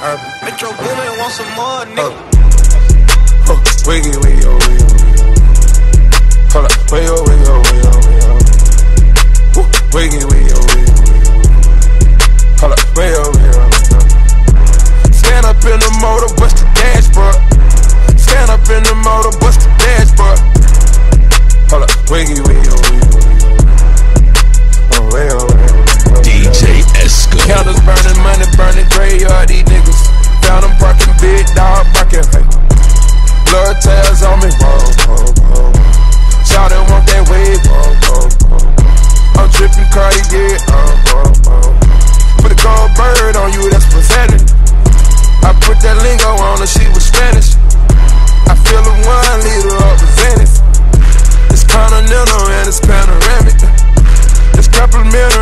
Metro Boomin want some more, nigga. Huh. Huh. Wiggy, wiggy, oh. car, uh, uh, uh. Put a gold bird on you, that's pathetic. I put that lingo on her, she was Spanish. I feel a one liter of the Venice. It's continental and it's panoramic. It's complimentary.